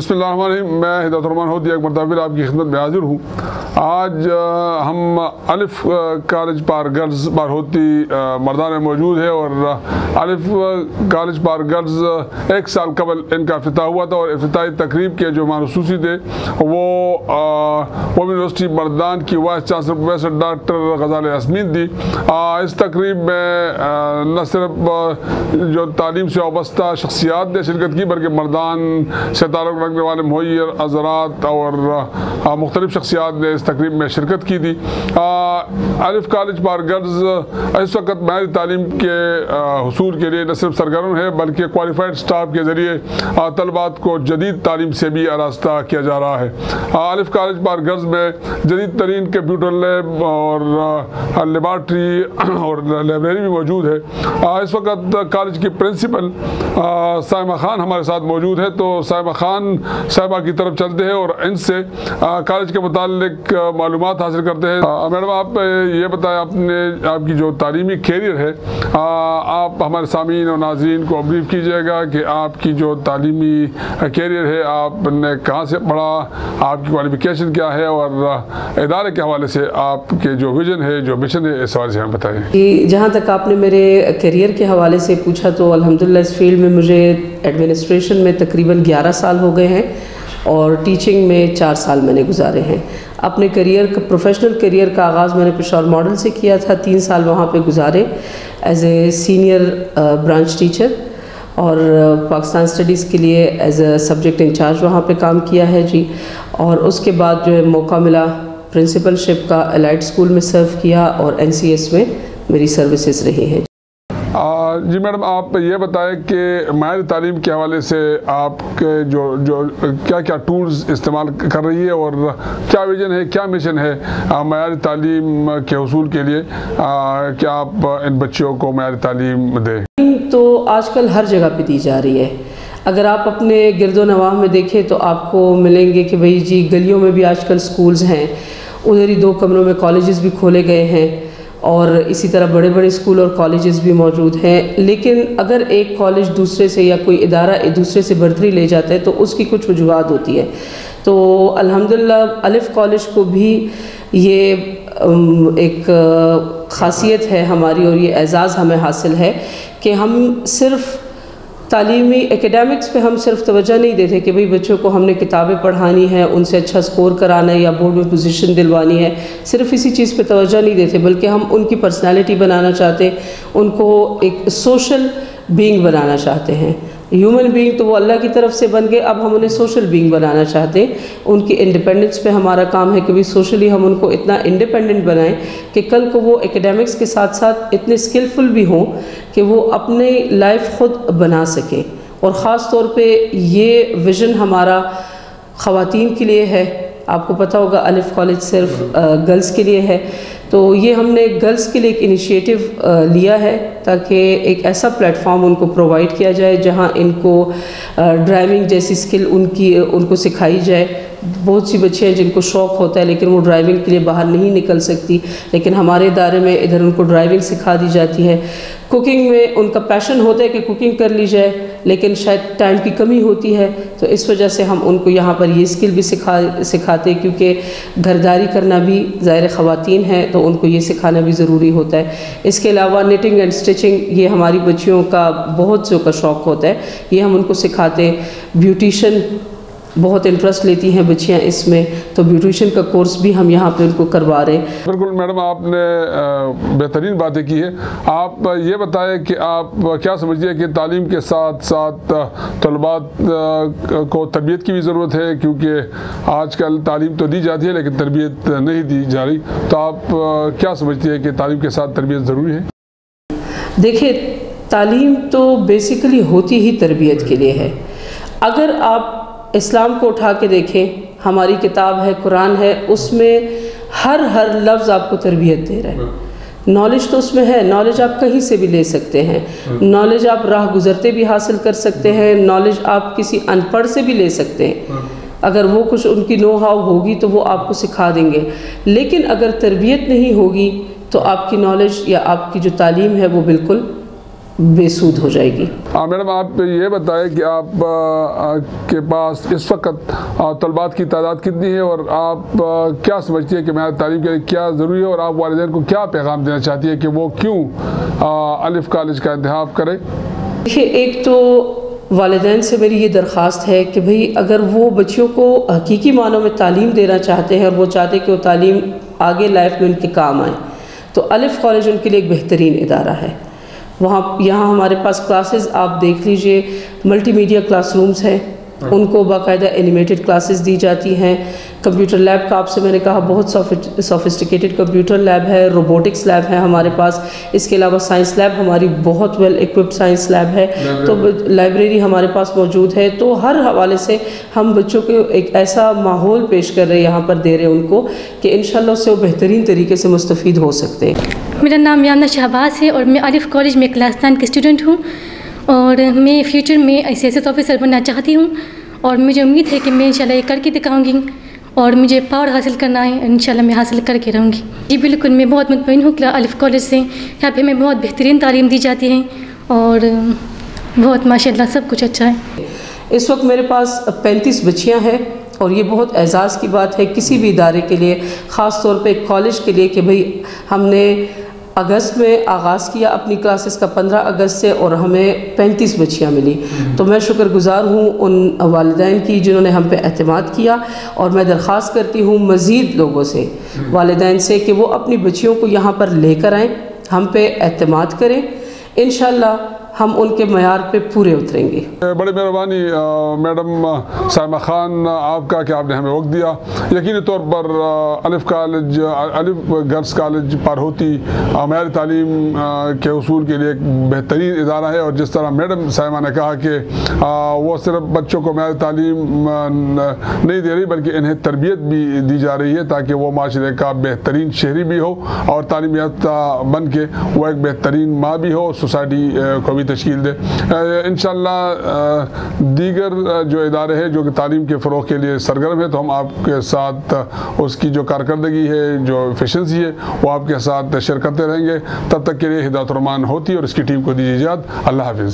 बसमिल्लाम मैं हिदायतरमान होती एक मरतबिल आपकी खिदमत में हाजिर हूँ। आज हम अलिफ कॉलेज पार गर्ल्स पार होती मरदान में मौजूद है और अलिफ कॉलेज पार गर्ल्स एक साल कबल इनका अफ्ताह हुआ था और अफ्ताही तकरीब के जो मानसूसी थे वो वो यूनिवर्सिटी मरदान की वाइस चांसलर प्रोफेसर डॉक्टर गजाल यासमीन थी। आ, इस तकरीब में न सिर्फ़ जो तालीम से वाबस्ता शख्सियात ने शिरकत की बल्कि मरदान से ताल्लुक़ रखने वाले मुहैर हजरात और मुख्तलिफ़ शख्सियात ने इस तकरीब में शिरकत की थी। आरिफ कॉलेज पार गर्ल्स इस वक्त माहरी तालीम के हसूल के लिए न सिर्फ़ सरगर्म है, बल्कि क्वालिफाइड स्टाफ के ज़रिए तलबात को जदीद तालीम से भी आरास्ता किया जा रहा है। आरिफ कॉलेज पार गर्ल्स में जदीद तरीन कंप्यूटर लैब और लेबार्ट्री और लाइब्रेरी भी मौजूद है। इस वक्त कॉलेज की प्रिंसिपल साइमा खान हमारे साथ मौजूद है। तो साइमा खान साहिबा की तरफ़ चलते हैं और इनसे कॉलेज के मुतालिक मालूम हासिल करते हैं। मैडम आप ये बताएँ आपने आपकी जो तालीमी कैरियर है आ, आप हमारे सामीन और नाजीन को ब्रीफ कीजिएगा कि आपकी जो तालीमी कैरियर है आपने कहाँ से पढ़ा आपकी क्वालिफिकेशन क्या है और इदारे के हवाले से आपके जो विजन है जो मिशन है इस हवाले से हमें बताएँ। जहाँ तक आपने मेरे करियर के हवाले से पूछा तो अल्हम्दुलिल्लाह इस फ़ील्ड में मुझे एडमिनिस्ट्रेशन में तकरीबन 11 साल हो गए हैं और टीचिंग में चार साल मैंने गुजारे हैं। अपने करियर का प्रोफेशनल करियर का आगाज़ मैंने पिशौर मॉडल से किया था। तीन साल वहाँ पे गुजारे as a senior branch teacher और पाकिस्तान स्टडीज़ के लिए एज ए सब्जेक्ट इंचार्ज वहाँ पे काम किया है जी। और उसके बाद जो है मौका मिला प्रिंसिपलशिप का एलाइट स्कूल में सर्व किया और एन में मेरी सर्विसेज़ रही हैं। जी मैडम, आप ये बताएँ कि माहिर तालीम के हवाले से आपके जो जो क्या क्या टूल्स इस्तेमाल कर रही है और क्या विजन है, क्या मिशन है मैारी तालीम के हसूल के लिए क्या आप इन बच्चों को मैारी तालीम दें? तो आजकल हर जगह पे दी जा रही है। अगर आप अपने गिरदो नवाह में देखें तो आपको मिलेंगे कि भाई जी, गलियों में भी आजकल स्कूल्स हैं। उधर ही दो कमरों में कॉलेजेस भी खोले गए हैं। और इसी तरह बड़े बड़े स्कूल और कॉलेजेस भी मौजूद हैं। लेकिन अगर एक कॉलेज दूसरे से या कोई इदारा दूसरे से बढ़तरी ले जाता है तो उसकी कुछ वजूहत होती है। तो अल्हम्दुलिल्लाह अलिफ कॉलेज को भी ये एक ख़ासियत है हमारी और ये एज़ाज़ हमें हासिल है कि हम सिर्फ़ तालीमी एकेडमिक्स पे हम सिर्फ़ तवज्जो नहीं देते कि भाई बच्चों को हमने किताबें पढ़ानी है, उनसे अच्छा स्कोर कराना है या बोर्ड में पोजीशन दिलवानी है। सिर्फ़ इसी चीज़ पे तवज्जो नहीं देते, बल्कि हम उनकी पर्सनालिटी बनाना चाहते उनको एक सोशल बीइंग बनाना चाहते हैं। ह्यूमन बीइंग तो वो अल्लाह की तरफ़ से बन गए, अब हम उन्हें सोशल बीइंग बनाना चाहते हैं। उनकी इंडिपेंडेंस पे हमारा काम है कि भी सोशली हम उनको इतना इंडिपेंडेंट बनाएँ कि कल को वो एकेडमिक्स के साथ साथ इतने स्किलफुल भी हों कि वो अपने लाइफ ख़ुद बना सकें। और ख़ास तौर पे ये विज़न हमारा ख़वातीन के लिए है आपको पता होगा अलिफ कॉलेज सिर्फ़ गर्ल्स के लिए है। तो ये हमने गर्ल्स के लिए एक इनिशिएटिव लिया है ताकि एक ऐसा प्लेटफॉर्म उनको प्रोवाइड किया जाए जहाँ इनको ड्राइविंग जैसी स्किल उनकी, उनको सिखाई जाए। बहुत सी बच्चे हैं जिनको शौक़ होता है, लेकिन वो ड्राइविंग के लिए बाहर नहीं निकल सकती। लेकिन हमारे इदारे में इधर उनको ड्राइविंग सिखा दी जाती है। कुकिंग में उनका पैशन होता है कि कुकिंग कर ली जाए, लेकिन शायद टाइम की कमी होती है तो इस वजह से हम उनको यहाँ पर ये स्किल भी सिखा, सिखाते क्योंकि घरदारी करना भी ज़ाहिर ख़वातीन है तो उनको ये सिखाना भी ज़रूरी होता है। इसके अलावा निटिंग एंड स्टिचिंग ये हमारी बच्चियों का बहुत से का शौक़ होता है। ये हम उनको सिखाते ब्यूटिशन बहुत इंटरेस्ट लेती हैं बच्चियाँ इसमें तो ब्यूटिशन का कोर्स भी हम यहाँ पे उनको करवा रहे हैं। बिल्कुल मैडम आपने बेहतरीन बातें की है। आप ये बताएँ कि आप क्या समझिए कि तालीम के साथ साथ तलबात को तरबियत की भी ज़रूरत है? क्योंकि आजकल तालीम तो दी जाती है लेकिन तरबियत नहीं दी जा रही। तो आप क्या समझती है कि तालीम के साथ तरबियत ज़रूरी है? देखिए तालीम तो बेसिकली होती ही तरबियत के लिए है। अगर आप इस्लाम को उठा के देखें, हमारी किताब है, कुरान है, उसमें हर हर लफ्ज़ आपको तरबियत दे रहा है। नॉलेज तो उसमें है नॉलेज आप कहीं से भी ले सकते हैं। नॉलेज आप राह गुज़रते भी हासिल कर सकते हैं नॉलेज आप किसी अनपढ़ से भी ले सकते हैं। अगर वो कुछ उनकी नो हाव होगी तो वो आपको सिखा देंगे। लेकिन अगर तरबियत नहीं होगी तो आपकी नॉलेज या आपकी जो तालीम है वो बिल्कुल बेसूद हो जाएगी। हाँ मैडम आप ये बताएँ कि आप आ, के पास इस वक्त तलबात की तादाद कितनी है और आप आ, क्या समझती है कि मेरी तालीम के लिए क्या ज़रूरी है और आप वालदेन को क्या पैगाम देना चाहती है कि वो क्यों अलिफ कॉलेज का इंतखब करें? देखिए एक तो वालदेन से मेरी ये दरख्वास्त है कि भाई अगर वो बच्चियों को हकीकी मानों में तालीम देना चाहते हैं और वो चाहते हैं कि वो तालीम आगे लाइफ में उनके काम आए तो अलिफ कॉलेज उनके लिए एक बेहतरीन इदारा है। वहाँ यहाँ हमारे पास क्लासेस आप देख लीजिए मल्टीमीडिया क्लासरूम्स हैं। उनको बाकायदा एनिमेटेड क्लासेस दी जाती हैं। कंप्यूटर लैब का आपसे मैंने कहा बहुत सोफिस्टिकेटेड कंप्यूटर लैब है रोबोटिक्स लैब है हमारे पास। इसके अलावा साइंस लैब हमारी बहुत वेल इक्विप्ड साइंस लैब है। तो लाइब्रेरी हमारे पास मौजूद है। तो हर हवाले से हम बच्चों को एक ऐसा माहौल पेश कर रहे हैं यहाँ पर दे रहे हैं उनको कि इन उससे वो बेहतरीन तरीके से मुस्तफ़ हो सकते हैं। मेरा नाम यामना शहबाज है और मैं आरिफ कॉलेज में क्लास टेन की स्टूडेंट हूँ और मैं फ्यूचर में आई सी ऑफिसर बनना चाहती हूँ और मुझे उम्मीद है कि मैं इंशाल्लाह ये करके दिखाऊँगी और मुझे पावर हासिल करना है इंशाल्लाह मैं हासिल करके रहूँगी। जी बिल्कुल, मैं बहुत मुतमिन हूँ अलिफ कॉलेज से। यहाँ पे हमें बहुत बेहतरीन तालीम दी जाती है और बहुत माशाल्लाह सब कुछ अच्छा है। इस वक्त मेरे पास पैंतीस बच्चियाँ हैं और ये बहुत एज़ाज़ की बात है। किसी भी इदारे के लिए, ख़ास तौर पे कॉलेज के लिए कि भाई हमने अगस्त में आगाज़ किया अपनी क्लासेस का 15 अगस्त से और हमें 35 बच्चियाँ मिली। तो मैं शुक्रगुज़ार हूँ उन वालदेन की जिन्होंने हम पे अहतमाद किया और मैं दरख्वास्त करती हूँ मज़ीद लोगों से वालदेन से कि वो अपनी बच्चियों को यहाँ पर लेकर आएँ हम पे अहतमाद करें। इन हम उनके मैार पे पूरे उतरेंगे। बड़ी मेहरबानी मैडम साइमा खान, आपका कि आपने हमें वक्त दिया। यकीनी तौर पर अलिफ कॉलेज अलिफ गर्ल्स कॉलेज पर होती मैारी तालीम के असूल के लिए एक बेहतरीन इदारा है। और जिस तरह मैडम साइमा ने कहा कि वो सिर्फ़ बच्चों को मैारी तालीम नहीं दे रही, बल्कि इन्हें तरबियत भी दी जा रही है ताकि वो माशरे का बेहतरीन शहरी भी हो और तालीम याफ्ता बन के वो एक बेहतरीन माँ भी हो, सोसाइटी को भी भी तश्ील दे। इन दीगर जो इदारे हैं, जो कि तालीम के फ़रोग के लिए सरगर्म है तो हम आपके साथ उसकी जो कारकर्दगी है, जो एफिशेंसी है, वो आपके साथ शेयर करते रहेंगे। तब तक के लिए हिदायत रमान होती है और इसकी टीम को दीजिए इजाज़त। अल्लाह हाफिज़।